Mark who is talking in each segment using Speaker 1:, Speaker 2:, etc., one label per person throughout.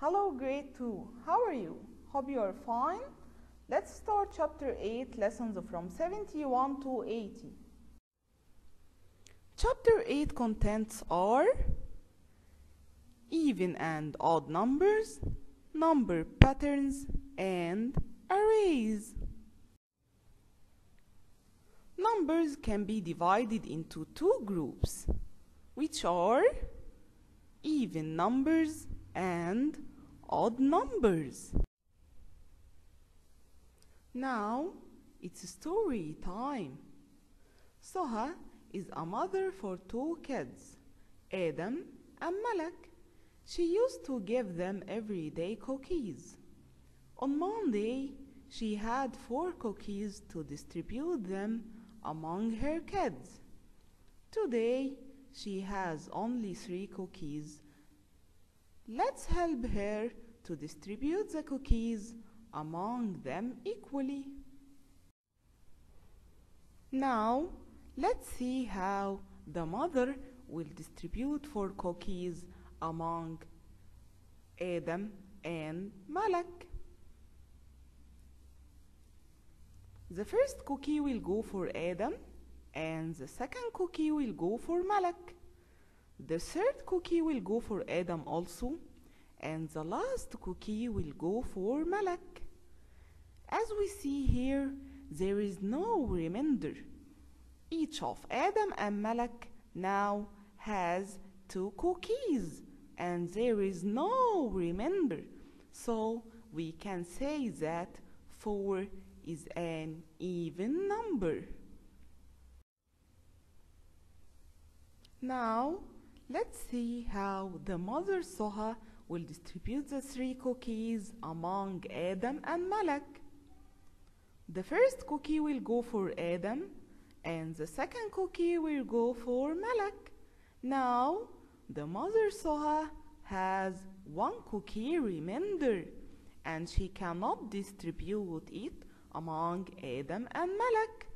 Speaker 1: Hello, grade 2. How are you? Hope you are fine. Let's start chapter 8, lessons from 71 to 80. Chapter 8 contents are even and odd numbers, number patterns, and arrays. Numbers can be divided into two groups, which are even numbers and odd numbers. Now it's story time. Soha is a mother for two kids, Adam and Malak. She used to give them everyday cookies. On Monday, she had four cookies to distribute them among her kids. Today, she has only three cookies. Let's help her to distribute the cookies among them equally. Now, let's see how the mother will distribute four cookies among Adam and Malak. The first cookie will go for Adam and the second cookie will go for Malak. The third cookie will go for Adam also and the last cookie will go for Malak. As we see here, there is no remainder. Each of Adam and Malak now has two cookies and there is no remainder. So we can say that 4 is an even number. Now let's see how the mother Soha will distribute the three cookies among Adam and Malak. The first cookie will go for Adam and the second cookie will go for Malak. Now the mother Soha has one cookie remainder and she cannot distribute it among Adam and Malak.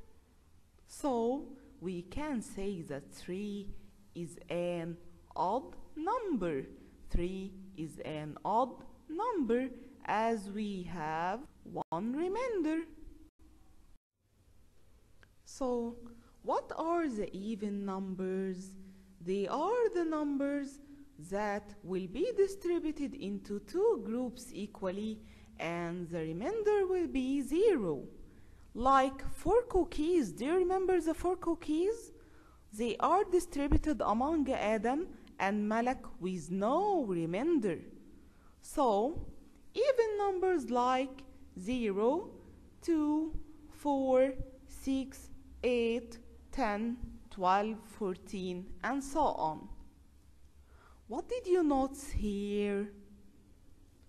Speaker 1: So we can say that 3 is an odd number. 3 is an odd number as we have one remainder. So, what are the even numbers? They are the numbers that will be distributed into two groups equally and the remainder will be zero. Like four cookies, do you remember the four cookies? They are distributed among Adam and Malak with no remainder. So, even numbers like 0, 2, 4, 6, 8, 10, 12, 14, and so on. What did you notice here?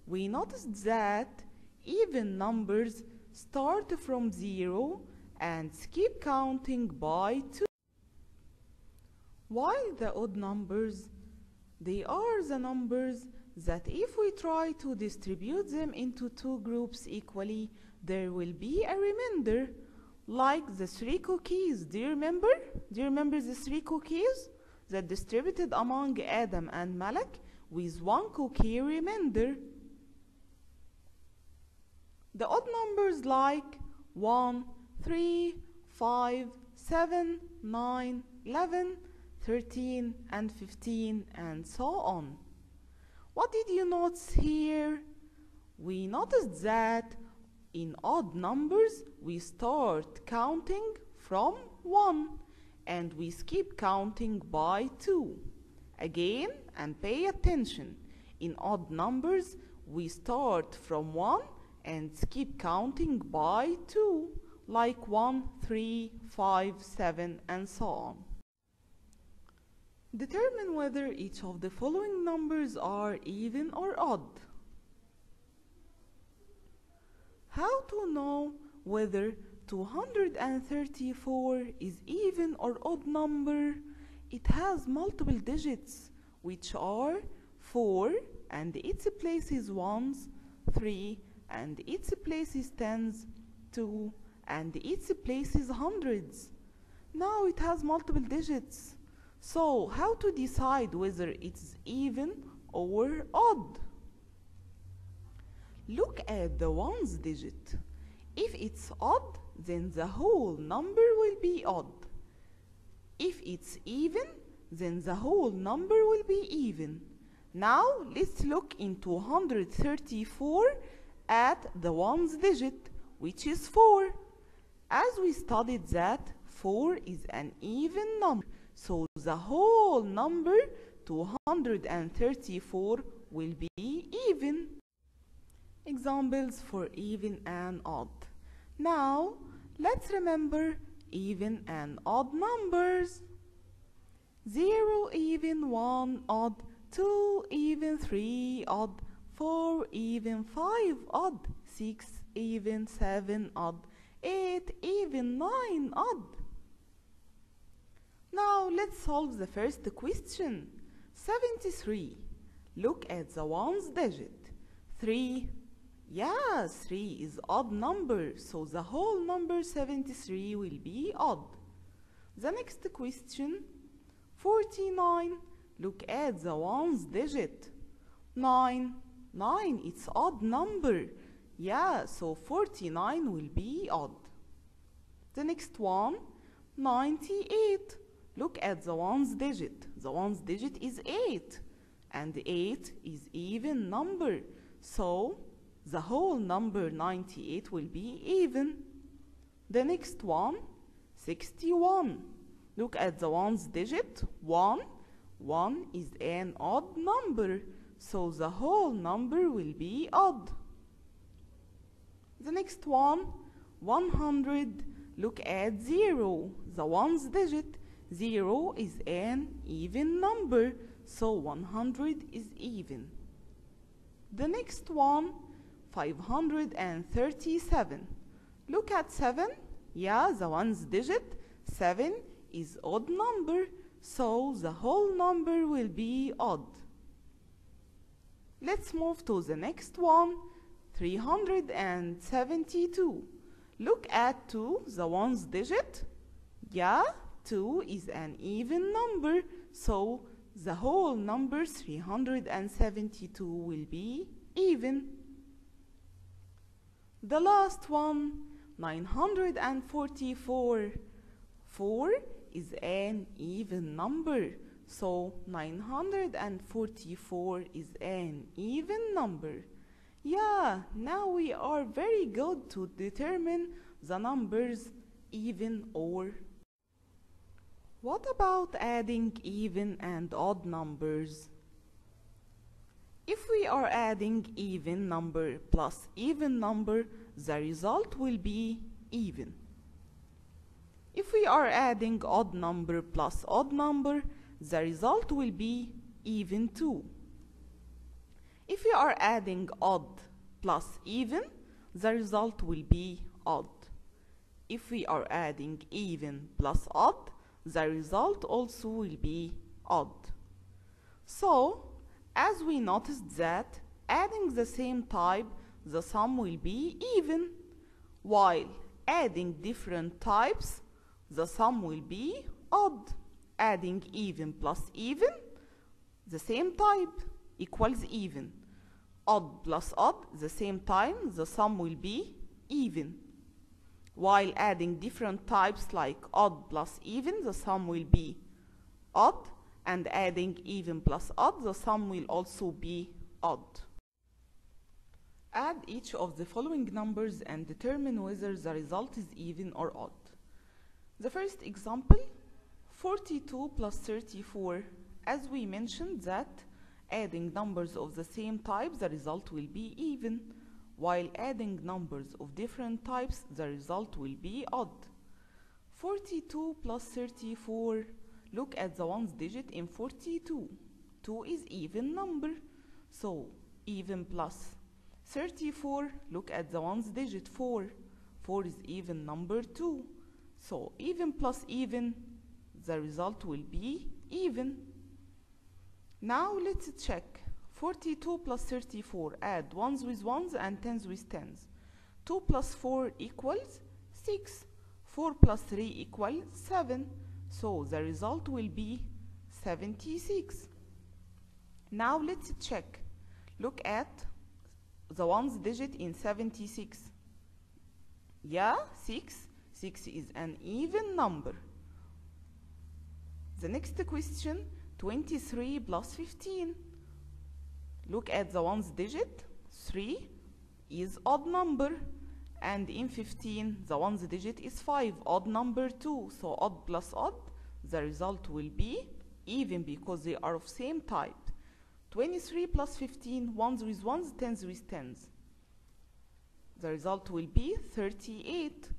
Speaker 1: We noticed that even numbers start from 0 and skip counting by 2. While the odd numbers, they are the numbers that if we try to distribute them into two groups equally, there will be a remainder like the three cookies. Do you remember? Do you remember the three cookies that distributed among Adam and Malak with one cookie remainder? The odd numbers like 1, 3, 5, 7, 9, 11, 13, and 15, and so on. What did you notice here? We noticed that in odd numbers we start counting from 1 and we skip counting by 2. Again, and pay attention, in odd numbers we start from 1 and skip counting by 2, like 1, 3, 5, 7, and so on. Determine whether each of the following numbers are even or odd. How to know whether 234 is even or odd number? It has multiple digits, which are 4 and its place is ones, 3 and its place is tens, 2 and its place is hundreds. Now it has multiple digits. So how to decide whether it's even or odd? look at the ones digit. If it's odd, then the whole number will be odd. If it's even, then the whole number will be even. Now let's look into 134 at the ones digit, which is 4. As we studied that, 4 is an even number, so the whole number 234 will be even. Examples for even and odd. Now, let's remember even and odd numbers. 0 even 1 odd, 2 even 3 odd, 4 even 5 odd, 6 even 7 odd, 8 even 9 odd. Now let's solve the first question. 73. Look at the ones digit. 3. Yeah, 3 is odd number, so the whole number 73 will be odd. The next question. 49. Look at the ones digit. 9. 9, it's odd number. Yeah, so 49 will be odd. The next one, 98. Look at the ones digit. The ones digit is 8. And 8 is even number. So, the whole number 98 will be even. The next one, 61. Look at the ones digit. 1. 1 is an odd number. So, the whole number will be odd. The next one, 100. Look at 0. The ones digit. 0 is an even number, so 100 is even. The next one, 537. Look at 7. Yeah, the ones digit. 7 is odd number, so the whole number will be odd. Let's move to the next one, 372. Look at 2, the ones digit. Yeah, 2 is an even number, so the whole number 372 will be even. The last one, 944. 4 is an even number, so 944 is an even number. Yeah, now we are very good to determine the numbers even or what about adding even and odd numbers? If we are adding even number plus even number, the result will be even. If we are adding odd number plus odd number, the result will be even too. If we are adding odd plus even, the result will be odd. If we are adding even plus odd, the result also will be odd. So, as we noticed that adding the same type, the sum will be even, while adding different types, the sum will be odd. Adding even plus even, the same type equals even. Odd plus odd, the same time, the sum will be even while adding different types like odd plus even, the sum will be odd, and adding even plus odd, the sum will also be odd. Add each of the following numbers and determine whether the result is even or odd. The first example, 42 plus 34. As we mentioned that adding numbers of the same type, the result will be even while adding numbers of different types, the result will be odd. 42 plus 34. Look at the ones digit in 42. 2 is even number, so even plus. 34, look at the ones digit 4. 4 is even number 2. So even plus even, the result will be even. Now let's check. 42 plus 34 add ones with ones and tens with tens. 2 plus 4 equals 6 4 plus 3 equals 7 so the result will be 76 now let's check. Look at the ones digit in 76 yeah 6 6 is an even number. The next question 23 plus 15 look at the ones digit. 3 is odd number. And in 15 the ones digit is 5 odd number 2 so odd plus odd the result will be even because they are of same type. 23 plus 15 ones with ones tens with tens. The result will be 38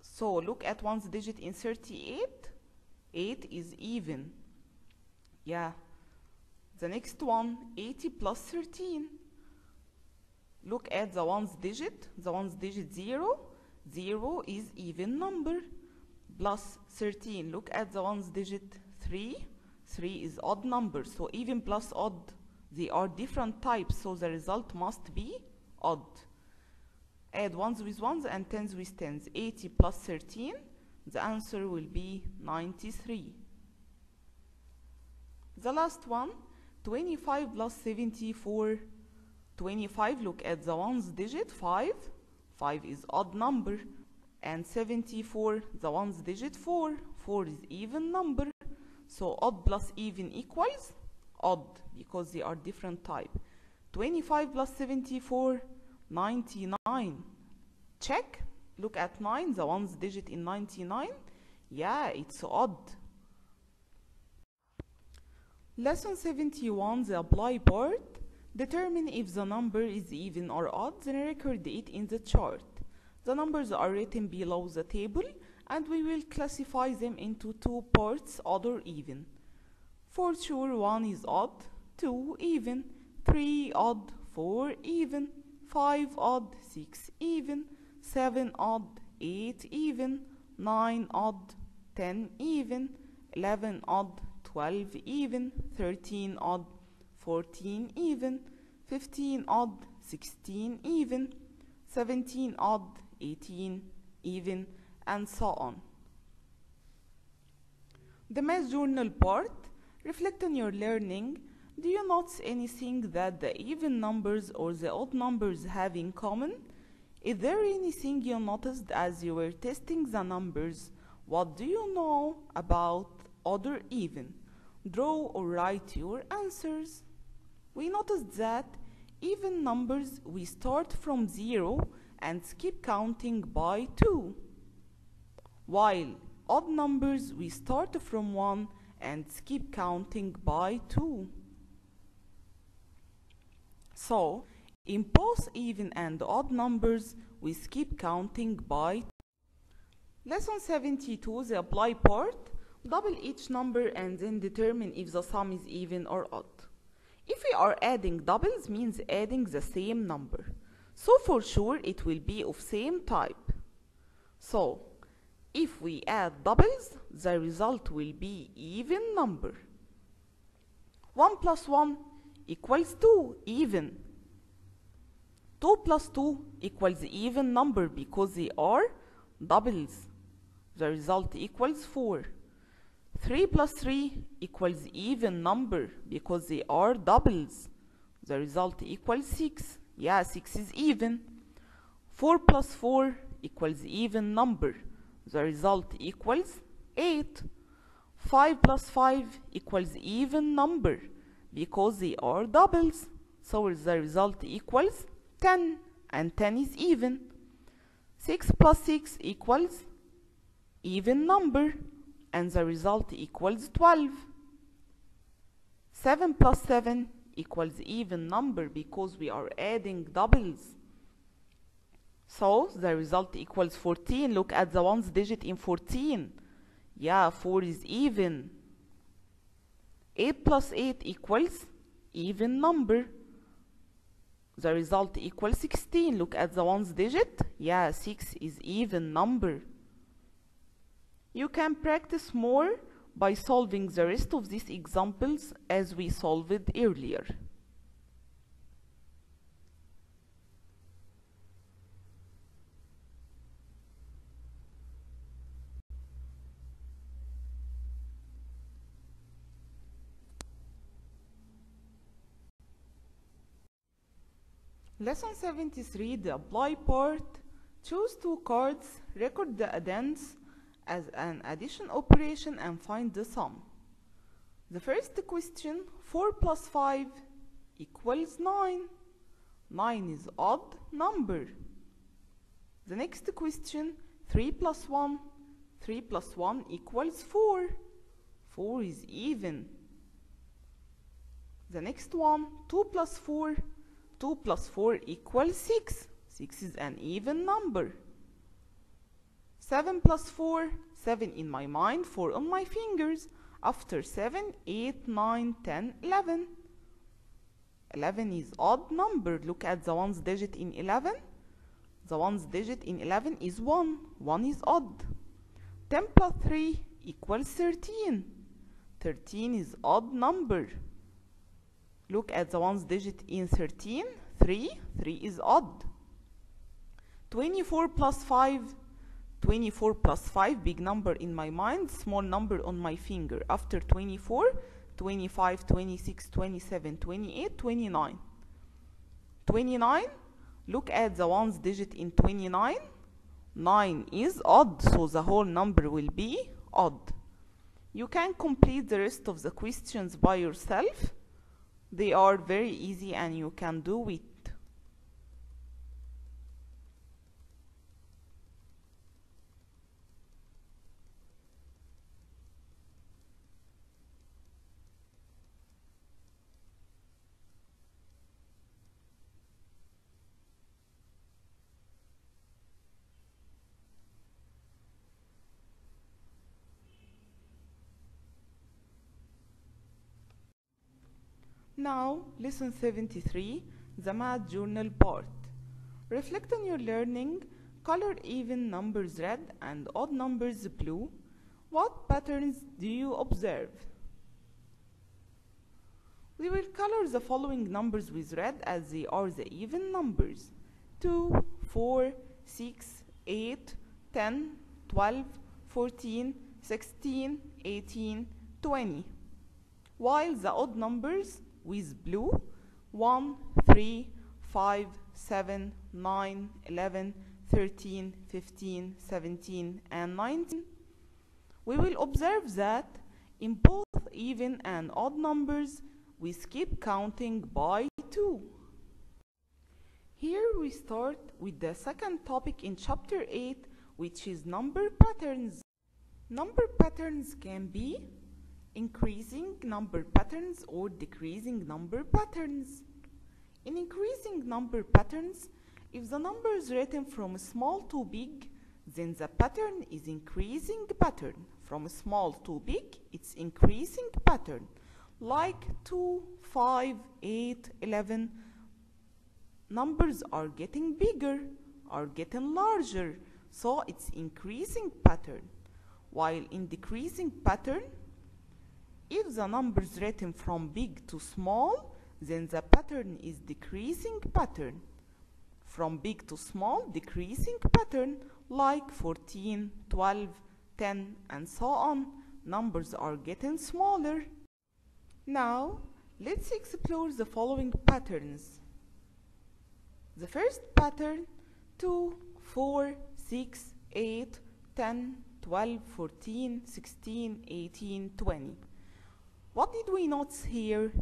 Speaker 1: so look at ones digit in 38 8 is even. Yeah the next one 80 plus 13 look at the ones digit the ones digit 0 0 is even number. Plus 13 look at the ones digit 3 3 is odd number. So even plus odd they are different types. So the result must be odd. Add ones with ones and tens with tens. 80 plus 13 the answer will be 93 the last one 25 plus 74 25 look at the ones digit 5 5 is odd number. And 74 the ones digit 4 4 is even number. So odd plus even equals odd because they are different type. 25 plus 74 99 check. Look at 9 the ones digit in 99 yeah it's odd lesson 71 the apply part. Determine if the number is even or odd then record it in the chart. The numbers are written below the table and we will classify them into two parts odd or even. For sure one is odd two even three odd four even five odd six even 7 odd, 8 even, 9 odd, 10 even, 11 odd, 12 even, 13 odd, 14 even, 15 odd, 16 even, 17 odd, 18 even, and so on. The math journal part reflect on your learning. Do you notice anything that the even numbers or the odd numbers have in common? Is there anything you noticed as you were testing the numbers? What do you know about or even? Draw or write your answers. We noticed that even numbers we start from 0 and skip counting by 2. While odd numbers we start from 1 and skip counting by 2. So, in both even and odd numbers, we skip counting by. 2. Lesson 72, the apply part. Double each number and then determine if the sum is even or odd. If we are adding doubles means adding the same number. So for sure it will be of same type. So if we add doubles, the result will be even number. 1 plus 1 equals 2, even. 2 plus 2 equals even number because they are doubles. The result equals 4. 3 plus 3 equals even number because they are doubles. The result equals 6. Yeah, 6 is even. 4 plus 4 equals even number. The result equals 8. 5 plus 5 equals even number because they are doubles. So the result equals 10 and 10 is even. 6 plus 6 equals even number and the result equals 12. 7 plus 7 equals even number because we are adding doubles. So the result equals 14. Look at the ones digit in 14. Yeah, 4 is even. 8 plus 8 equals even number. The result equals 16. Look at the ones digit. Yeah, 6 is even number. You can practice more by solving the rest of these examples as we solved earlier. Lesson 73, the apply part. Choose two cards, record the addends as an addition operation and find the sum. The first question, 4 plus 5 equals 9. 9 is odd number. The next question, 3 plus 1, 3 plus 1 equals 4. 4 is even. The next one, 2 plus 4, 2 plus 4 equals 6. 6 is an even number. 7 plus 4, 7 in my mind, 4 on my fingers. After 7, 8, 9, 10, 11. 11 is odd number. Look at the ones digit in 11. The ones digit in 11 is 1. 1 is odd. 10 plus 3 equals 13. 13 is odd number. Look at the ones digit in 13. 3. 3 is odd. 24 plus 5. 24 plus 5, big number in my mind, small number on my finger. After 24, 25, 26, 27, 28, 29. 29, look at the ones digit in 29. 9 is odd, so the whole number will be odd. You can complete the rest of the questions by yourself. They are very easy and you can do it. Now, lesson 73, the math journal part. Reflect on your learning, color even numbers red and odd numbers blue. What patterns do you observe? We will color the following numbers with red as they are the even numbers. 2, 4, 6, 8, 10, 12, 14, 16, 18, 20. While the odd numbers with blue 1, 3, 5, 7, 9, 11, 13, 15, 17, and 19. We will observe that in both even and odd numbers, we skip counting by 2. Here we start with the second topic in chapter 8, which is number patterns. Number patterns can be increasing number patterns or decreasing number patterns. In increasing number patterns, if the number is written from small to big, then the pattern is increasing pattern. From small to big, it's increasing pattern. Like 2, 5, 8, 11, numbers are getting bigger, are getting larger, so it's increasing pattern. While in decreasing pattern, if the number is written from big to small, then the pattern is decreasing pattern. From big to small, decreasing pattern like 14, 12, 10, and so on. Numbers are getting smaller. Now, let's explore the following patterns. The first pattern, 2, 4, 6, 8, 10, 12, 14, 16, 18, 20. What did we notice here?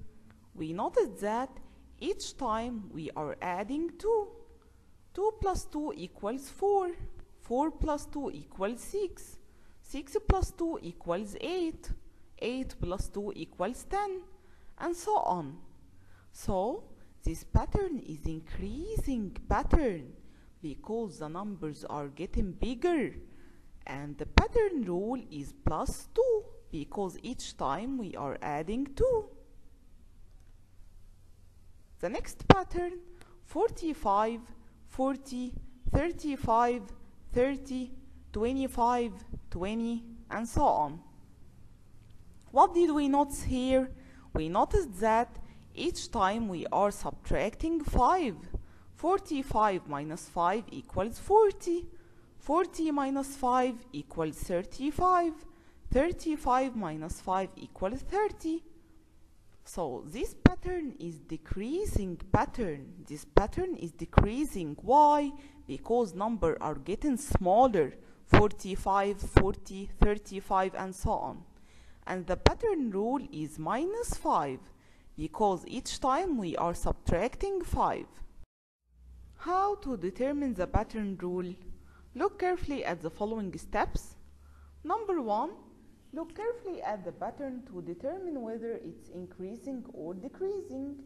Speaker 1: We noticed that each time we are adding 2. 2 plus 2 equals 4. 4 plus 2 equals 6. 6 plus 2 equals 8. 8 plus 2 equals 10. And so on. So, this pattern is increasing pattern because the numbers are getting bigger. And the pattern rule is plus 2 because each time we are adding 2. The next pattern 45, 40, 35, 30, 25, 20, and so on. What did we notice here? We noticed that each time we are subtracting 5. 45 minus 5 equals 40. 40 minus 5 equals 35. 35 minus 5 equals 30. So this pattern is decreasing pattern. This pattern is decreasing. Why? Because number are getting smaller. 45, 40, 35 and so on. And the pattern rule is minus 5 because each time we are subtracting 5. How to determine the pattern rule? Look carefully at the following steps. Number 1. Look carefully at the pattern to determine whether it's increasing or decreasing.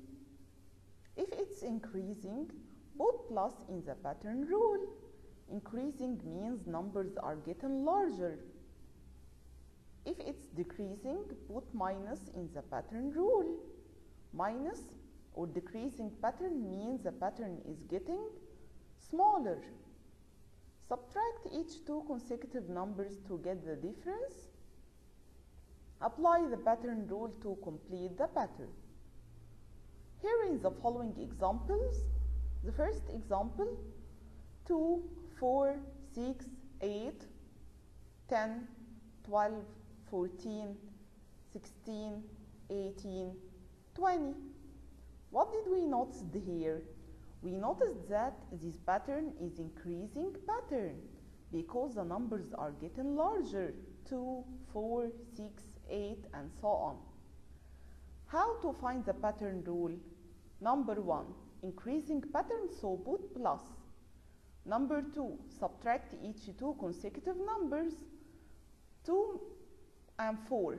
Speaker 1: If it's increasing, put plus in the pattern rule. Increasing means numbers are getting larger. If it's decreasing, put minus in the pattern rule. Minus or decreasing pattern means the pattern is getting smaller. Subtract each two consecutive numbers to get the difference. Apply the pattern rule to complete the pattern. Here in the following examples, the first example, 2, 4, 6, 8, 10, 12, 14, 16, 18, 20. What did we notice here? We noticed that this pattern is increasing pattern because the numbers are getting larger 2, 4, 6, 8 and so on. How to find the pattern rule? Number 1. Increasing pattern so put plus. Number 2. Subtract each two consecutive numbers 2 and 4.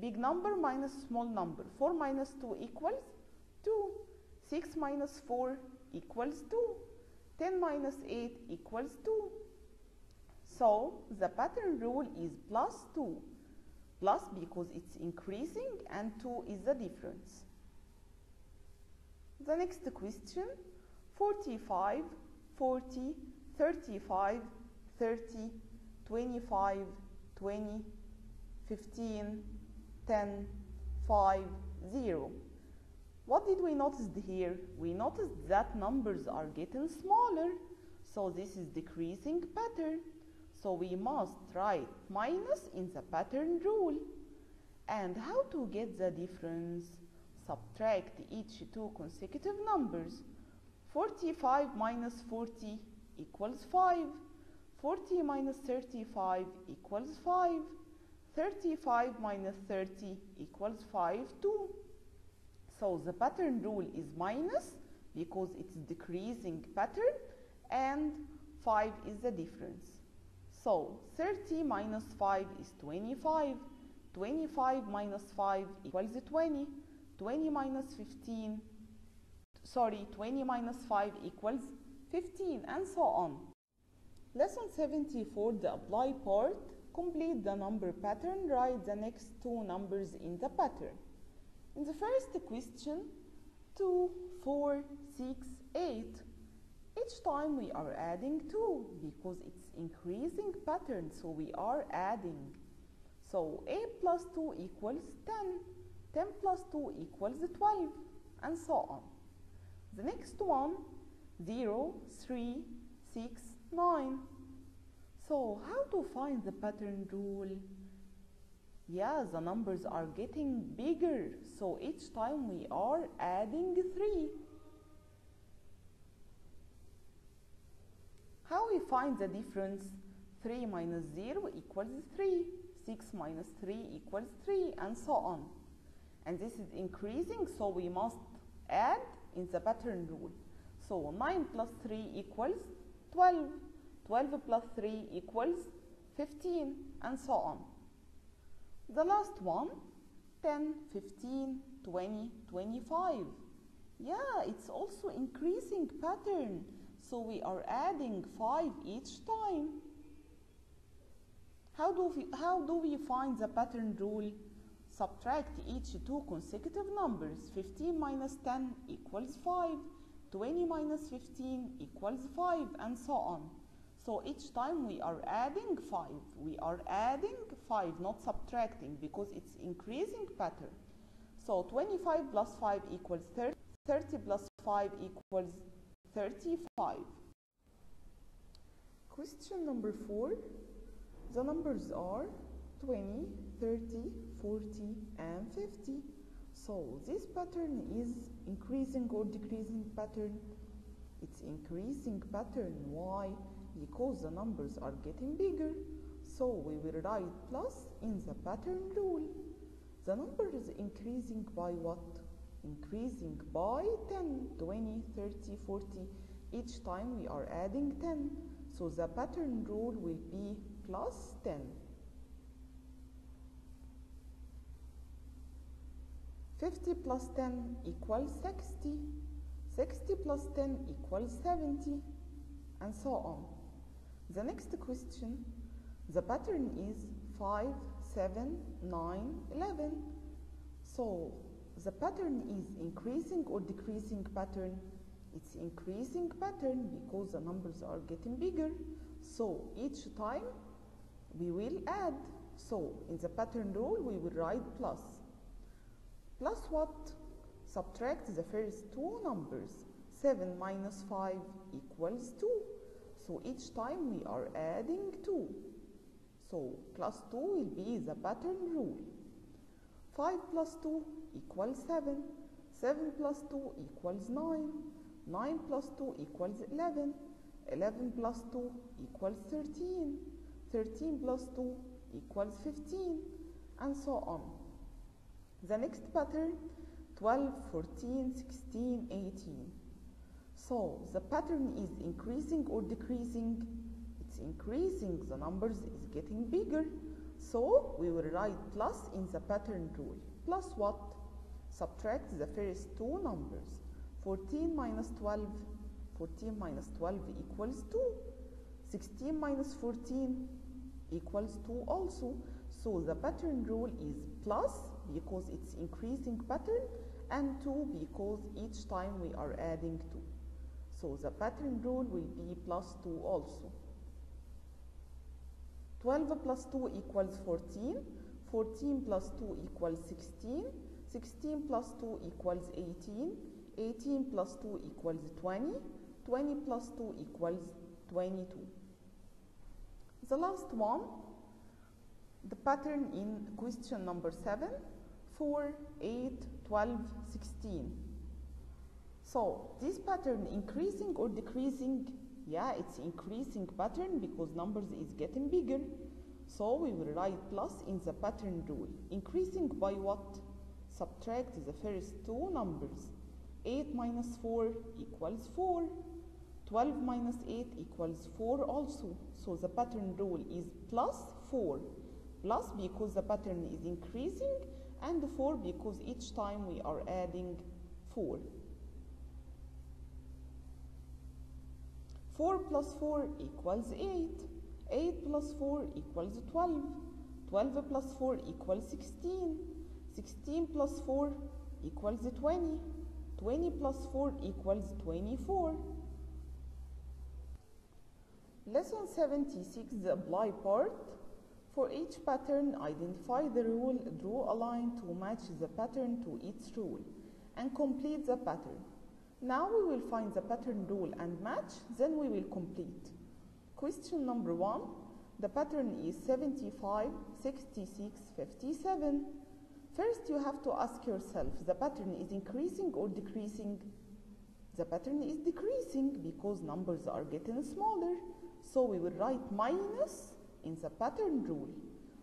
Speaker 1: Big number minus small number. 4 minus 2 equals 2. 6 minus 4 equals 2. 10 minus 8 equals 2. So the pattern rule is plus 2. Plus because it's increasing and 2 is the difference. The next question 45, 40, 35, 30, 25, 20, 15, 10, 5, 0. What did we notice here? We noticed that numbers are getting smaller, so this is decreasing pattern. So we must write minus in the pattern rule. And how to get the difference? Subtract each two consecutive numbers. 45 minus 40 equals 5. 40 minus 35 equals 5. 35 minus 30 equals 5 too. So the pattern rule is minus because it's decreasing pattern and 5 is the difference. So 30 minus 5 is 25. 25 minus 5 equals 20. 20 minus 15, sorry, 20 minus 5 equals 15 and so on. Lesson 74, the apply part. Complete the number pattern, write the next two numbers in the pattern. In the first question, 2, 4, 6, 8. Each time we are adding 2 because it's increasing pattern, so we are adding. So 8 plus 2 equals 10. 10 plus 2 equals 12 and so on. The next one 0, 3, 6, 9. So how to find the pattern rule? Yeah, the numbers are getting bigger, so each time we are adding 3. How we find the difference? 3 minus 0 equals 3, 6 minus 3 equals 3, and so on. And this is increasing, so we must add in the pattern rule. So 9 plus 3 equals 12. 12 plus 3 equals 15 and so on. The last one 10, 15, 20, 25. Yeah, it's also increasing pattern. So we are adding 5 each time. How do we, how do we find the pattern rule? Subtract each two consecutive numbers. 15 minus 10 equals 5. 20 minus 15 equals 5 and so on. So each time we are adding 5. We are adding 5, not subtracting because it's increasing pattern. So 25 plus 5 equals 30. 30 plus 5 equals 35. Question number 4. The numbers are 20, 30, 40 and 50. So this pattern is increasing or decreasing pattern? It's increasing pattern. Why? Because the numbers are getting bigger. So we will write plus in the pattern rule. The number is increasing by what? Increasing by 10, 20, 30, 40. Each time we are adding 10. So the pattern rule will be plus 10. 50 plus 10 equals 60. 60 plus 10 equals 70. And so on. The next question, the pattern is 5, 7, 9, 11. So the pattern is increasing or decreasing pattern? It's increasing pattern because the numbers are getting bigger. So each time we will add. So in the pattern rule we will write plus. Plus what? Subtract the first two numbers. 7 minus 5 equals 2. So each time we are adding 2. So plus 2 will be the pattern rule. 5 plus 2 equals 7. 7 plus 2 equals 9. 9 plus 2 equals 11. 11 plus 2 equals 13. 13 plus 2 equals 15. And so on. The next pattern 12, 14, 16, 18. So the pattern is increasing or decreasing? It's increasing, the numbers is getting bigger. So we will write plus in the pattern rule. Plus what? Subtract the first two numbers. 14 minus 12, 14 minus 12 equals 2. 16 minus 14 equals 2 also. So the pattern rule is plus because it's increasing pattern and 2 because each time we are adding 2. So the pattern rule will be plus 2 also. 12 plus 2 equals 14. 14 plus 2 equals 16. 16 plus 2 equals 18. 18 plus 2 equals 20. 20 plus 2 equals 22. The last one, the pattern in question number 7, 4, 8, 12, 16. So this pattern increasing or decreasing? Yeah, it's increasing pattern because numbers is getting bigger. So we will write plus in the pattern rule. Increasing by what? Subtract the first two numbers. 8 minus 4 equals 4. 12 minus 8 equals 4 also. So the pattern rule is plus 4. Plus because the pattern is increasing and 4 because each time we are adding 4. 4 plus 4 equals 8. 8 plus 4 equals 12. 12 plus 4 equals 16. 16 plus 4 equals 20. 20 plus 4 equals 24. Lesson 76, the apply part. For each pattern, identify the rule, draw a line to match the pattern to its rule, and complete the pattern. Now we will find the pattern rule and match, then we will complete. Question number one, the pattern is 75, 66, 57. First you have to ask yourself, the pattern is increasing or decreasing? The pattern is decreasing because numbers are getting smaller. So we will write minus in the pattern rule.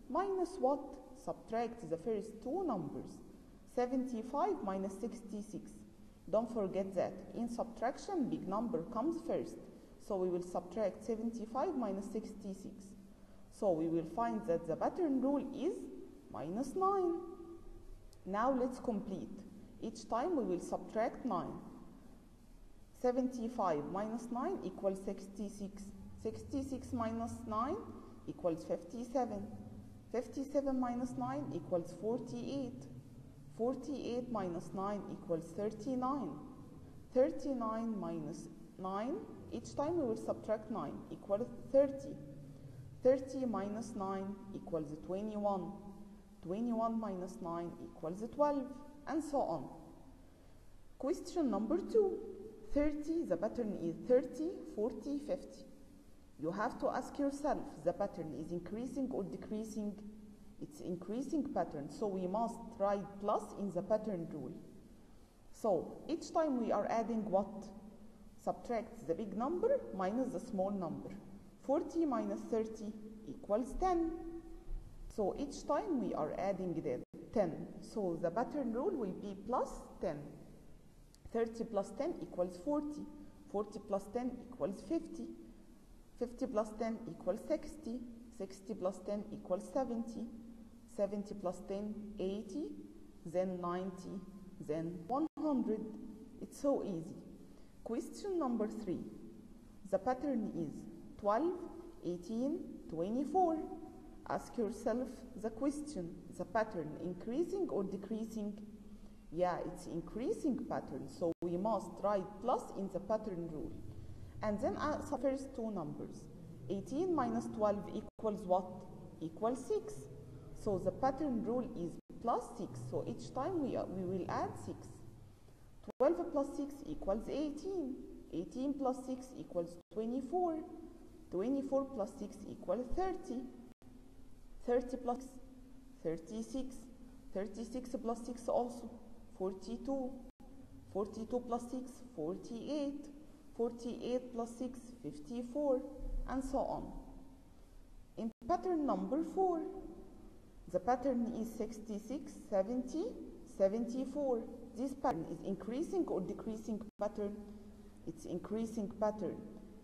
Speaker 1: Minus what? Subtract the first two numbers. 75 minus 66. Don't forget that. In subtraction, big number comes first. So we will subtract 75 minus 66. So we will find that the pattern rule is minus 9. Now let's complete. Each time we will subtract 9. 75 minus 9 equals 66. 66 minus 9 equals 57. 57 minus 9 equals 48. 48 minus 9 equals 39. 39 minus 9, each time we will subtract 9, equals 30. 30 minus 9 equals 21. 21 minus 9 equals 12, and so on. Question number 2. 30, the pattern is 30, 40, 50. You have to ask yourself, the pattern is increasing or decreasing? It's increasing pattern, so we must write plus in the pattern rule. So each time we are adding what? Subtract the big number minus the small number. 40 minus 30 equals 10. So each time we are adding the 10. So the pattern rule will be plus 10. 30 plus 10 equals 40. 40 plus 10 equals 50. 50 plus 10 equals 60. 60 plus 10 equals 70. 70 plus 10, 80. Then 90. Then 100. It's so easy. Question number 3. The pattern is 12, 18, 24. Ask yourself the question, the pattern increasing or decreasing? Yeah, it's increasing pattern, so we must write plus in the pattern rule. And then the first two numbers. 18 minus 12 equals what? Equals 6. So the pattern rule is plus 6, so each time we, uh, we will add 6. 12 plus 6 equals 18. 18 plus 6 equals 24. 24 plus 6 equals 30. 30 plus 36. 36 plus 6 also 42. 42 plus 6 48. 48 plus 6 54 and so on. In pattern number 4 the pattern is 66 70 74 this pattern is increasing or decreasing pattern it's increasing pattern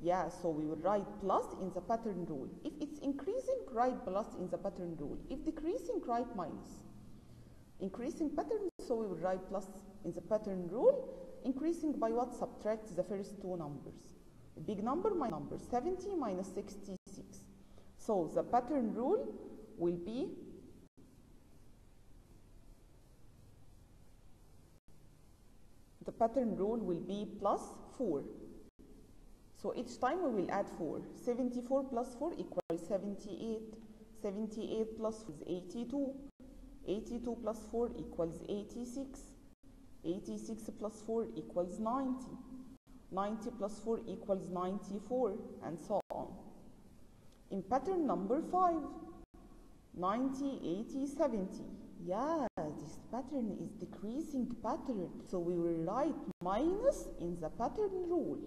Speaker 1: yeah so we will write plus in the pattern rule. If it's increasing write plus in the pattern rule. If decreasing write minus. Increasing pattern so we will write plus in the pattern rule. Increasing by what? Subtract the first two numbers. A big number my number. 70 minus 66 so the pattern rule will be the pattern rule will be plus 4. So each time we will add 4. 74 plus 4 equals 78. 78 plus 4 is 82. 82 plus 4 equals 86. 86 plus 4 equals 90. 90 plus 4 equals 94 and so on. In pattern number 5, 90, 80, 70. Yeah, this pattern is decreasing pattern. So we will write minus in the pattern rule.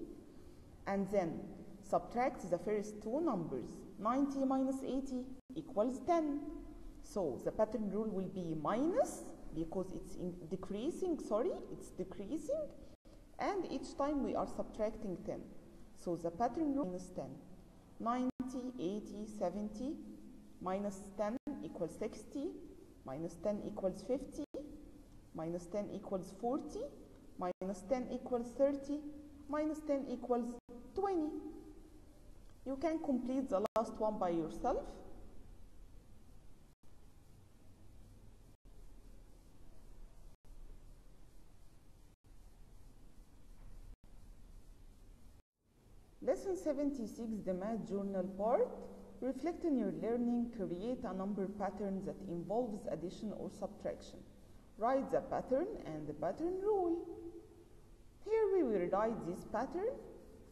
Speaker 1: And then subtract the first two numbers. 90 minus 80 equals 10. So the pattern rule will be minus because it's in decreasing, sorry, it's decreasing. And each time we are subtracting 10. So the pattern rule minus 10. 90, 80, 70 minus 10 equals 60 minus 10 equals 50, minus 10 equals 40, minus 10 equals 30, minus 10 equals 20. You can complete the last one by yourself. Lesson 76, the Math Journal part. Reflect on your learning, create a number pattern that involves addition or subtraction. Write the pattern and the pattern rule. Here we will write this pattern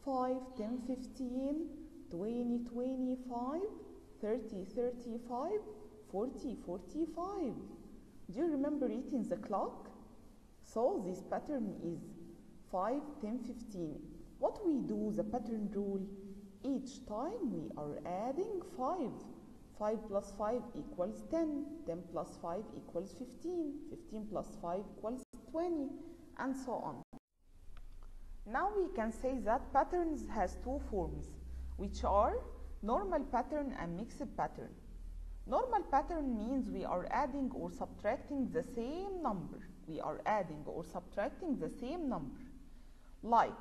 Speaker 1: 5, 10, 15, 20, 25, 30, 35, 40, 45. Do you remember it in the clock? So this pattern is 5, 10, 15. What we do, the pattern rule, each time we are adding 5. 5 plus 5 equals 10. 10 plus 5 equals 15. 15 plus 5 equals 20 and so on. Now we can say that patterns has two forms which are normal pattern and mixed pattern. Normal pattern means we are adding or subtracting the same number. We are adding or subtracting the same number. Like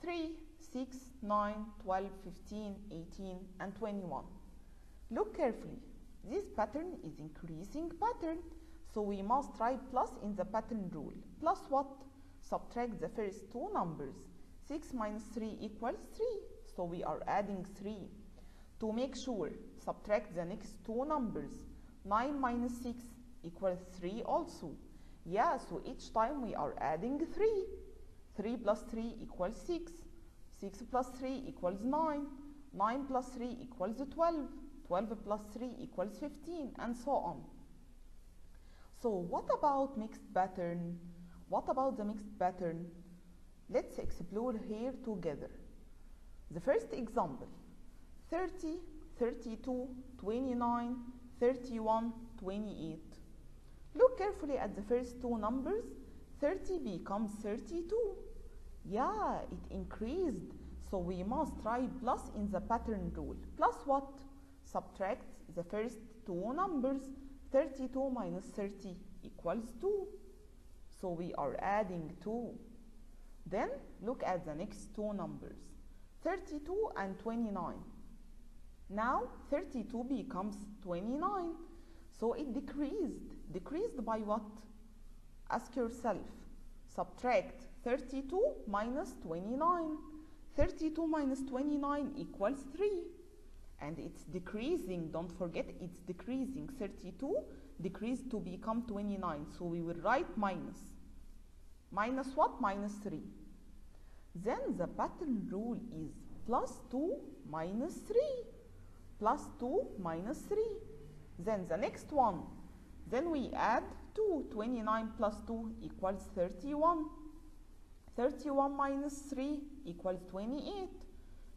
Speaker 1: 3, 6, 9, 12, 15, 18 and 21. Look carefully. This pattern is increasing pattern. So we must write plus in the pattern rule. Plus what? Subtract the first two numbers. 6 minus 3 equals 3. So we are adding 3. To make sure, subtract the next two numbers. 9 minus 6 equals 3 also. Yeah, so each time we are adding 3. 3 plus 3 equals 6. 6 plus 3 equals 9. 9 plus 3 equals 12. 12 plus 3 equals 15 and so on. So what about mixed pattern? What about the mixed pattern? Let's explore here together. The first example, 30, 32, 29, 31, 28. Look carefully at the first two numbers. 30 becomes 32. Yeah, it increased. So we must try plus in the pattern rule. Plus what? Subtract the first two numbers. 32 minus 30 equals 2. So we are adding 2. Then look at the next two numbers. 32 and 29. Now 32 becomes 29. So it decreased. Decreased by what? Ask yourself. Subtract 32 minus 29. 32 minus 29 equals 3. And it's decreasing. Don't forget it's decreasing. 32 decreased to become 29. So we will write minus. Minus what? Minus 3. Then the pattern rule is plus 2 minus 3. Plus 2 minus 3. Then the next one. Then we add 2. 29 plus 2 equals 31. 31 minus 3 equals 28.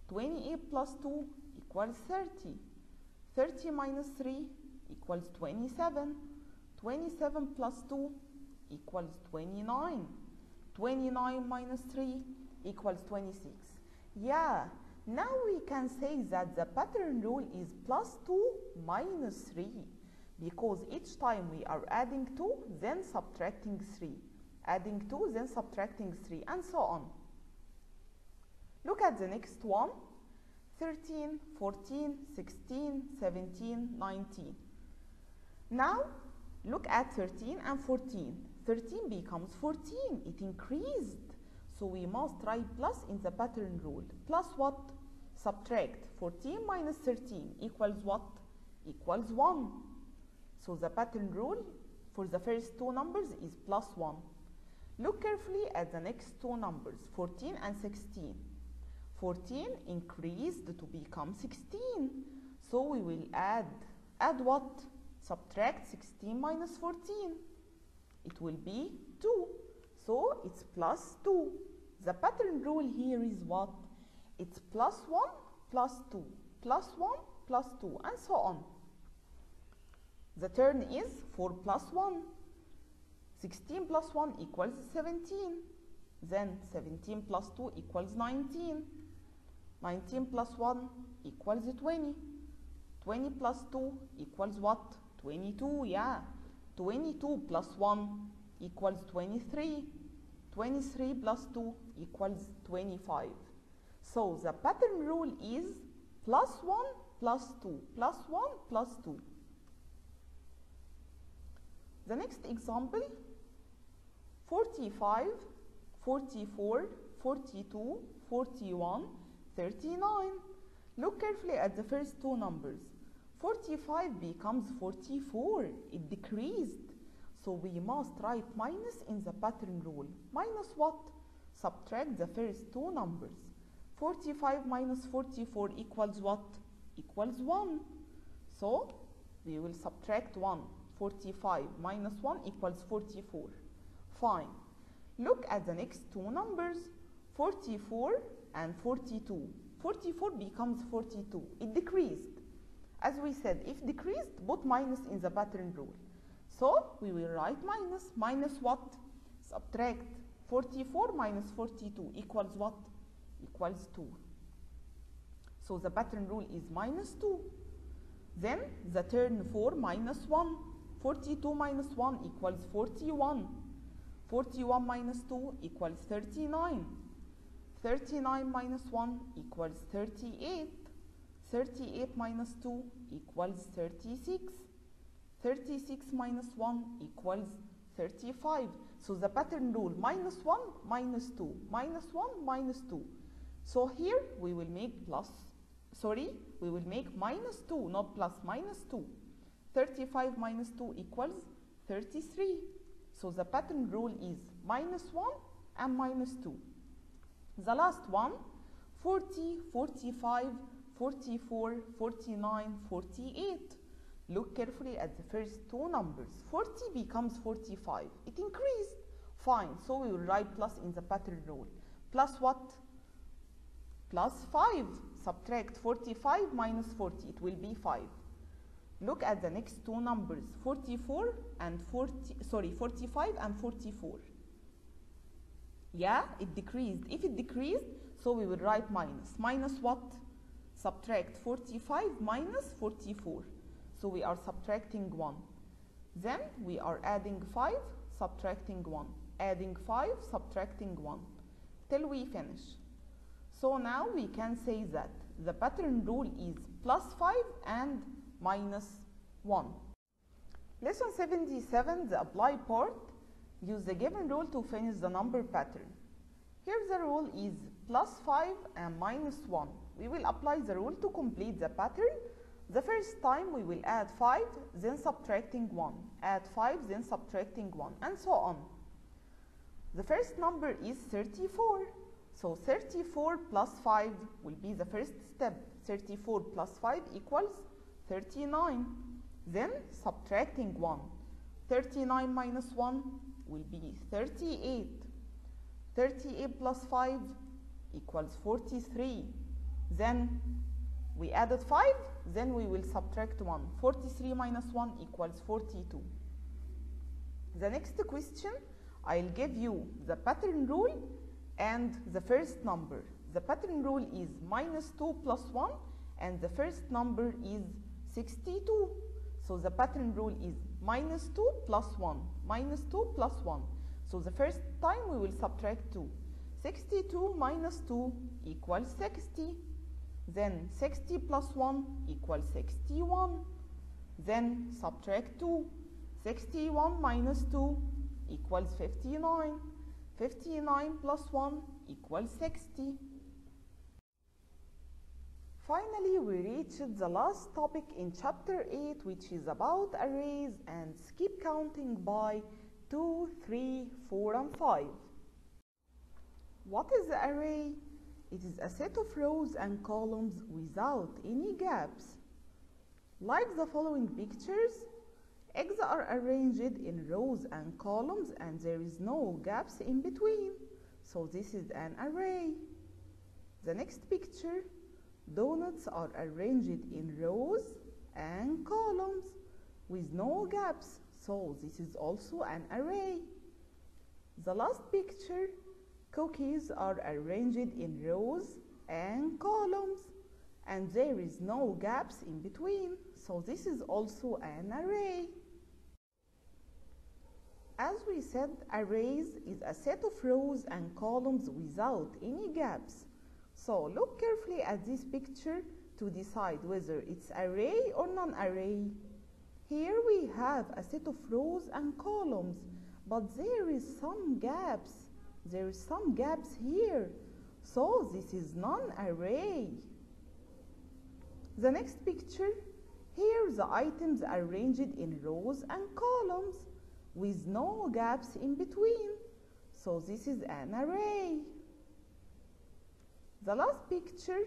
Speaker 1: 28 plus 2 equals 30. 30 minus 3 equals 27. 27 plus 2 equals 29. 29 minus 3 equals 26. Yeah, now we can say that the pattern rule is plus 2 minus 3 because each time we are adding 2 then subtracting 3 adding 2 then subtracting 3 and so on. Look at the next one. 13 14 16 17 19 now look at 13 and 14 13 becomes 14 it increased so we must try plus in the pattern rule plus what subtract 14 minus 13 equals what equals 1 so the pattern rule for the first two numbers is plus 1. Look carefully at the next two numbers, 14 and 16. 14 increased to become 16. So we will add, add what? Subtract 16 minus 14. It will be 2. So it's plus 2. The pattern rule here is what? It's plus 1 plus 2, plus 1 plus 2, and so on. The turn is 4 plus 1. 16 plus 1 equals 17. Then 17 plus 2 equals 19. 19 plus 1 equals 20. 20 plus 2 equals what? 22, yeah. 22 plus 1 equals 23. 23 plus 2 equals 25. So the pattern rule is plus 1 plus 2 plus 1 plus 2. The next example 45, 44, 42, 41, 39. Look carefully at the first two numbers. 45 becomes 44. It decreased. So we must write minus in the pattern rule. Minus what? Subtract the first two numbers. 45 minus 44 equals what? Equals 1. So we will subtract 1. 45 minus 1 equals 44. Fine. Look at the next two numbers, 44 and 42. 44 becomes 42. It decreased. As we said, if decreased, put minus in the pattern rule. So we will write minus. Minus what? Subtract 44 minus 42 equals what? Equals 2. So the pattern rule is minus 2. Then the turn 4 minus 1. 42 minus 1 equals 41. 41 minus 2 equals 39. 39 minus 1 equals 38. 38 minus 2 equals 36. 36 minus 1 equals 35. So the pattern rule minus 1 minus 2 minus 1 minus 2. So here we will make plus, sorry, we will make minus 2 not plus minus 2. 35 minus 2 equals 33. So the pattern rule is minus 1 and minus 2. The last one, 40, 45, 44, 49, 48. Look carefully at the first two numbers. 40 becomes 45. It increased. Fine, so we will write plus in the pattern rule. Plus what? Plus 5. Subtract 45 minus 40. It will be 5. Look at the next two numbers, 44 and 40, sorry, 45 and 44. Yeah, it decreased. If it decreased, so we will write minus. Minus what? Subtract 45 minus 44. So we are subtracting 1. Then we are adding 5, subtracting 1. Adding 5, subtracting 1. Till we finish. So now we can say that the pattern rule is plus 5 and minus 1. Lesson 77, the apply part. Use the given rule to finish the number pattern. Here the rule is plus 5 and minus 1. We will apply the rule to complete the pattern. The first time we will add 5, then subtracting 1. Add 5, then subtracting 1, and so on. The first number is 34. So 34 plus 5 will be the first step. 34 plus 5 equals 39. Then subtracting 1. 39 minus 1 will be 38. 38 plus 5 equals 43. Then we added 5, then we will subtract 1. 43 minus 1 equals 42. The next question, I'll give you the pattern rule and the first number. The pattern rule is minus 2 plus 1 and the first number is 62. So the pattern rule is minus 2 plus 1, minus 2 plus 1. So the first time we will subtract 2. 62 minus 2 equals 60. Then 60 plus 1 equals 61. Then subtract 2. 61 minus 2 equals 59. 59 plus 1 equals 60. Finally, we reached the last topic in chapter 8, which is about arrays and skip counting by 2, 3, 4, and 5. What is the array? It is a set of rows and columns without any gaps. Like the following pictures, eggs are arranged in rows and columns and there is no gaps in between. So this is an array. The next picture, donuts are arranged in rows and columns with no gaps. So this is also an array. The last picture, cookies are arranged in rows and columns and there is no gaps in between. So this is also an array. As we said, arrays is a set of rows and columns without any gaps. So look carefully at this picture to decide whether it's array or non-array. Here we have a set of rows and columns, but there is some gaps. There is some gaps here. So this is non-array. The next picture, here the items are arranged in rows and columns with no gaps in between. So this is an array. The last picture,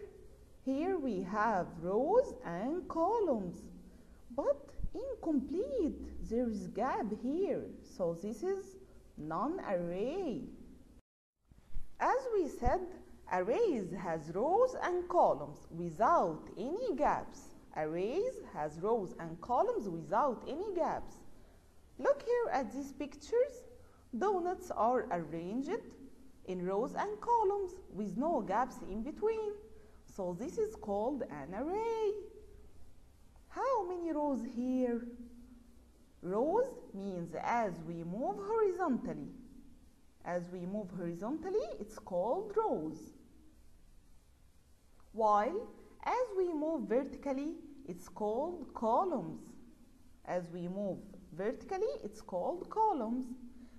Speaker 1: here we have rows and columns, but incomplete. There is gap here. So this is non-array. As we said, arrays has rows and columns without any gaps. Arrays has rows and columns without any gaps. Look here at these pictures. Donuts are arranged in rows and columns with no gaps in between. So this is called an array. How many rows here? Rows means as we move horizontally. As we move horizontally, it's called rows. While as we move vertically, it's called columns. As we move vertically, it's called columns.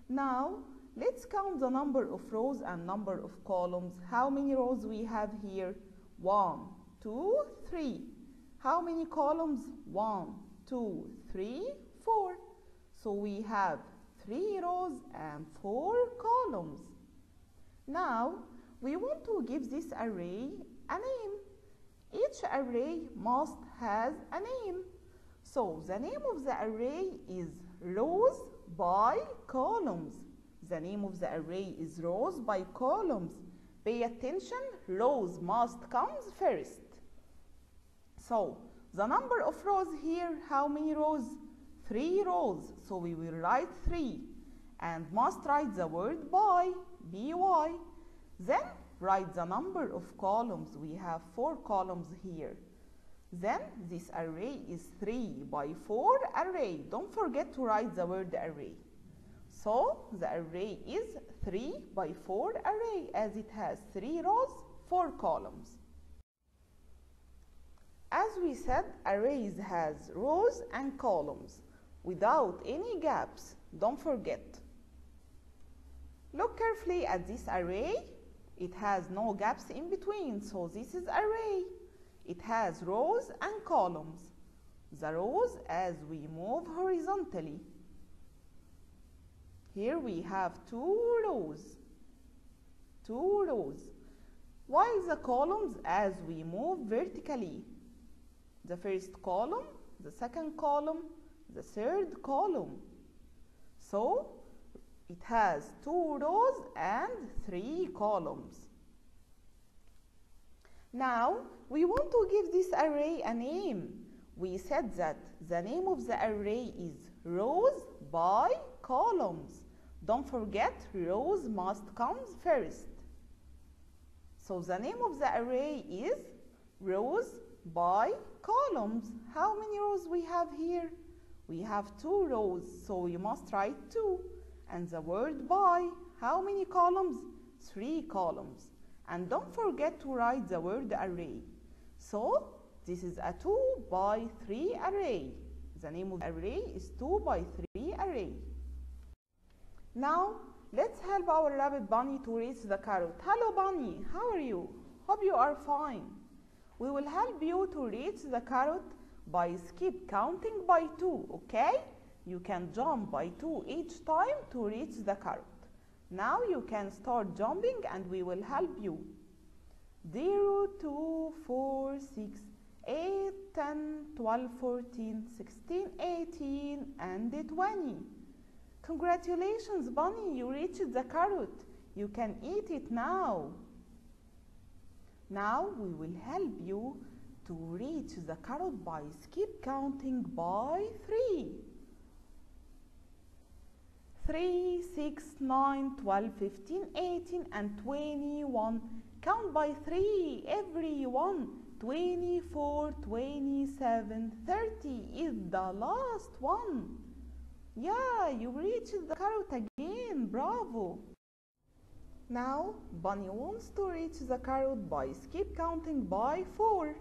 Speaker 1: Now, let's count the number of rows and number of columns. How many rows we have here? One, two, three. How many columns? One, two, three, four. So we have three rows and four columns. Now, we want to give this array a name. Each array must has a name. So the name of the array is rows by columns. The name of the array is rows by columns. Pay attention, rows must comes first. So the number of rows here, how many rows? Three rows. So we will write three and must write the word by, by. Then write the number of columns. We have four columns here. Then this array is 3 by 4 array. Don't forget to write the word array. So the array is 3 by 4 array as it has 3 rows, 4 columns. As we said, arrays has rows and columns without any gaps. Don't forget. Look carefully at this array. It has no gaps in between, so this is array. It has rows and columns. The rows as we move horizontally. Here we have two rows. Two rows. While the columns as we move vertically. The first column, the second column, the third column. So it has two rows and three columns. Now we want to give this array a name. We said that the name of the array is rows by columns. Don't forget rows must come first. So the name of the array is rows by columns. How many rows we have here? We have two rows, so you must write two. And the word by, how many columns? Three columns. And don't forget to write the word array. So this is a 2 by 3 array. The name of the array is 2 by 3 array. Now let's help our rabbit bunny to reach the carrot. Hello bunny, how are you? Hope you are fine. We will help you to reach the carrot by skip counting by 2, okay? You can jump by 2 each time to reach the carrot. Now you can start jumping and we will help you. 0, 2, 4, 6, 8, 10, 12, 14, 16, 18, and 20. Congratulations, Bunny, you reached the carrot. You can eat it now. Now we will help you to reach the carrot by skip counting by 3. 3, 6, 9, 12, 15, 18, and 21. Count by 3, everyone. 24, 27, 30 is the last one. Yeah, you reached the carrot again, bravo. Now, Bunny wants to reach the carrot by skip counting by 4.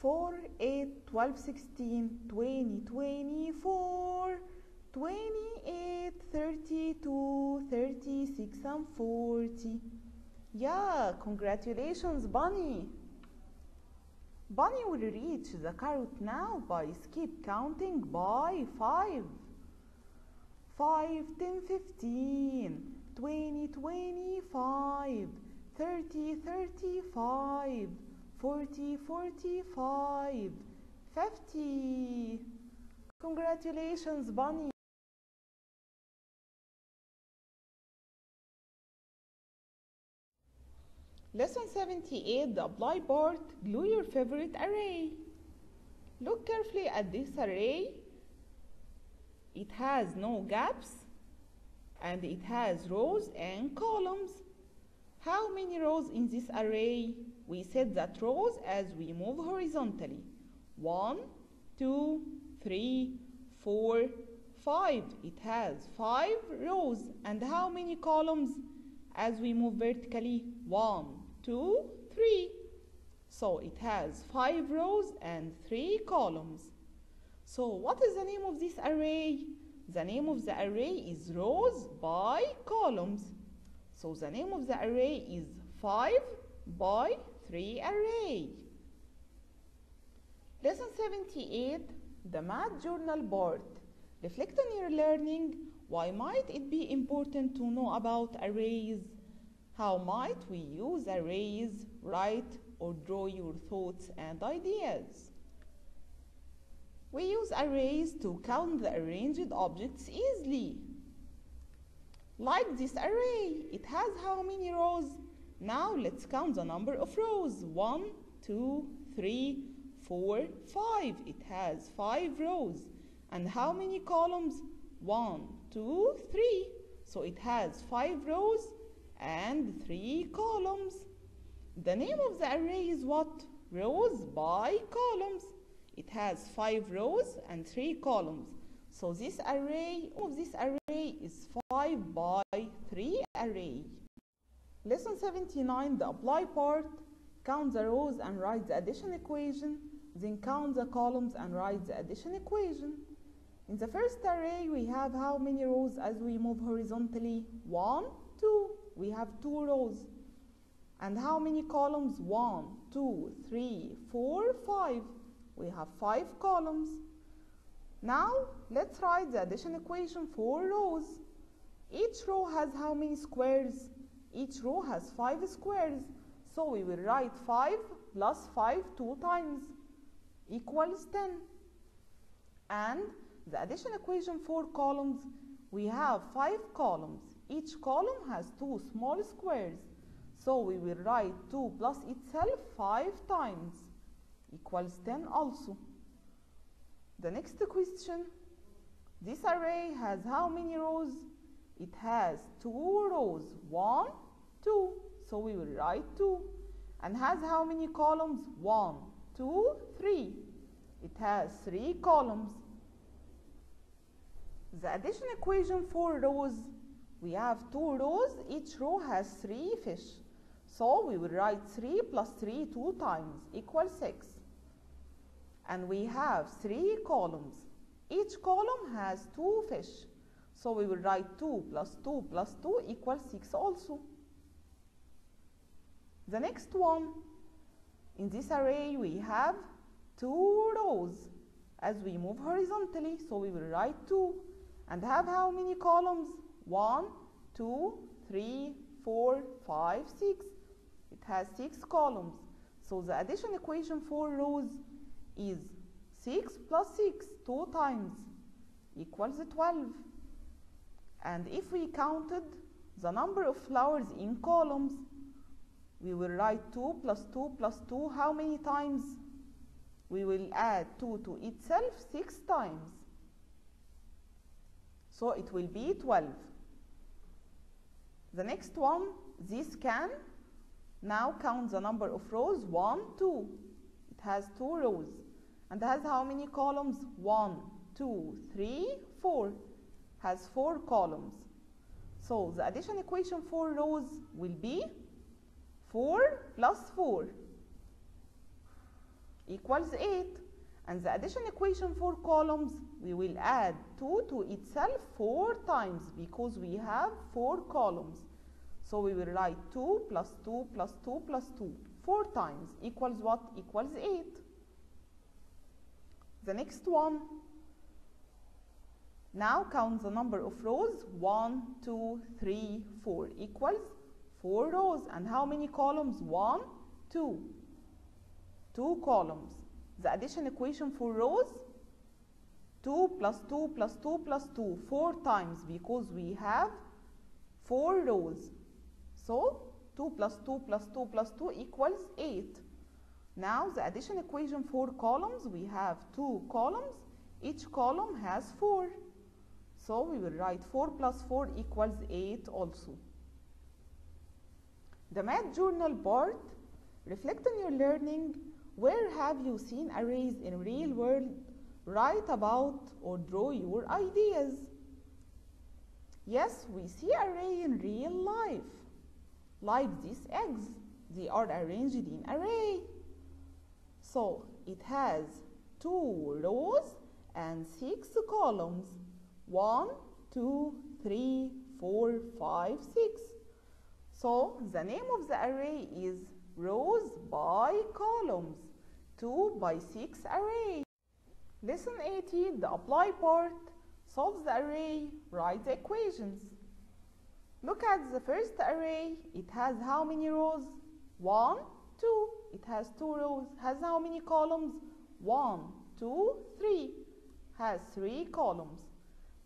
Speaker 1: 4, 8, 12, 16, 20, 24, 28, 32, 36, and 40. Yeah, congratulations, Bunny. Bunny will reach the carrot now by skip counting by 5. 5, 10, 15, 20, 25, 30, 35, 40, 45, 50. Congratulations, Bunny. Lesson 78, the apply part, glue your favorite array. Look carefully at this array. It has no gaps and it has rows and columns. How many rows in this array? We said that rows as we move horizontally. One, two, three, four, five. It has five rows. And how many columns as we move vertically? One, two, three. So it has five rows and three columns. So what is the name of this array? The name of the array is rows by columns. So the name of the array is 5 by 3 array. Lesson 78, the math journal board. Reflect on your learning. Why might it be important to know about arrays? How might we use arrays, write or draw your thoughts and ideas? We use arrays to count the arranged objects easily. Like this array, it has how many rows? Now let's count the number of rows. One, two, three, four, five. It has five rows. And how many columns? One, two, three. So it has five rows and three columns. The name of the array is what? Rows by columns. It has five rows and three columns. So this array of this array is 5 by 3 array. Lesson 79, the apply part. Count the rows and write the addition equation. Then count the columns and write the addition equation. In the first array, we have how many rows as we move horizontally? 1, 2. We have 2 rows. And how many columns? 1, 2, 3, 4, 5. We have 5 columns. Now, let's write the addition equation for rows. Each row has how many squares? Each row has 5 squares. So we will write 5 plus 5 two times equals 10. And the addition equation for columns, we have 5 columns. Each column has 2 small squares. So we will write 2 plus itself 5 times equals 10 also. The next question, this array has how many rows? It has two rows, one, two. So we will write two. And has how many columns? One, two, three. It has three columns. The addition equation for rows, we have two rows. Each row has three fish. So we will write 3 plus 3 two times equals 6 and we have three columns. Each column has two fish. So we will write 2 plus 2 plus 2 equals 6 also. The next one, in this array we have two rows as we move horizontally. So we will write 2 and have how many columns? 1, 2, 3, 4, 5, 6. It has 6 columns. So the addition equation for rows is 6 plus 6 2 times equals 12 and if we counted the number of flowers in columns we will write 2 plus 2 plus 2 how many times we will add 2 to itself? 6 times. So it will be 12 the next one this can now count the number of rows. 1 2 it has two rows. And has how many columns? 1, 2, 3, 4. Has 4 columns. So the addition equation for rows will be 4 plus 4 equals 8. And the addition equation for columns, we will add 2 to itself 4 times because we have 4 columns. So we will write 2 plus 2 plus 2 plus 2 4 times equals what? Equals 8. The next one, now count the number of rows, 1, 2, 3, 4 equals 4 rows. And how many columns? 1, 2. 2 columns. The addition equation for rows, 2 plus 2 plus 2 plus 2, 4 times because we have 4 rows. So 2 plus 2 plus 2 plus 2 equals 8. Now the addition equation for columns, we have two columns. Each column has 4. So we will write 4 plus 4 equals 8 also. The math journal part, reflect on your learning. Where have you seen arrays in real world? Write about or draw your ideas. Yes, we see array in real life. Like these eggs, they are arranged in array. So it has two rows and six columns. One, two, three, four, five, six. So the name of the array is rows by columns. 2 by 6 array. Lesson 18, the apply part, solves the array, write the equations. Look at the first array. It has how many rows? One, two. It has two rows. Has how many columns? One, two, three. Has three columns.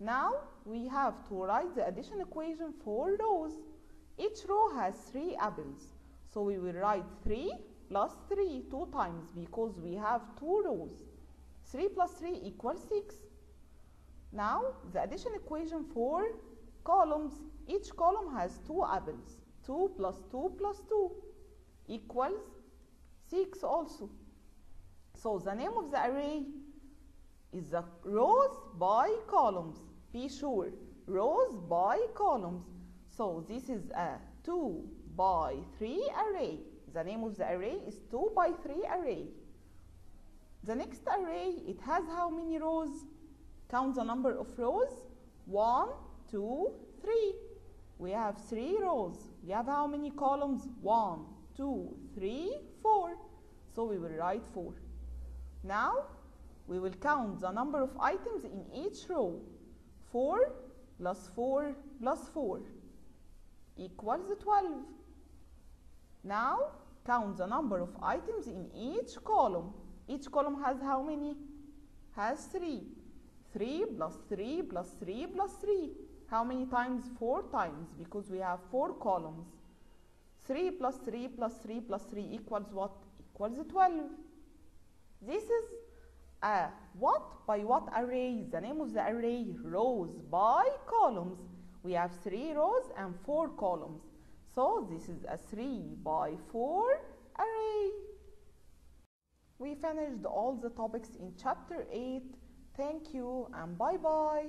Speaker 1: Now we have to write the addition equation for rows. Each row has three apples. So we will write 3 plus 3 two times because we have two rows. 3 plus 3 equals 6. Now the addition equation for columns. Each column has two apples. 2 plus 2 plus 2 equals 6 also. So the name of the array is the rows by columns. Be sure, rows by columns. So this is a 2 by 3 array. The name of the array is 2 by 3 array. The next array, it has how many rows? Count the number of rows. 1, 2, 3. We have 3 rows. We have how many columns? 1, 2, 3, 4. So we will write 4. Now, we will count the number of items in each row. 4 plus 4 plus 4 equals 12. Now, count the number of items in each column. Each column has how many? Has 3. 3 plus 3 plus 3 plus 3. How many times? 4 times because we have 4 columns. 3 plus 3 plus 3 plus 3 equals what? Equals 12. This is a what by what array? The name of the array rows by columns. We have 3 rows and 4 columns. So this is a 3 by 4 array. We finished all the topics in chapter 8. Thank you and bye bye.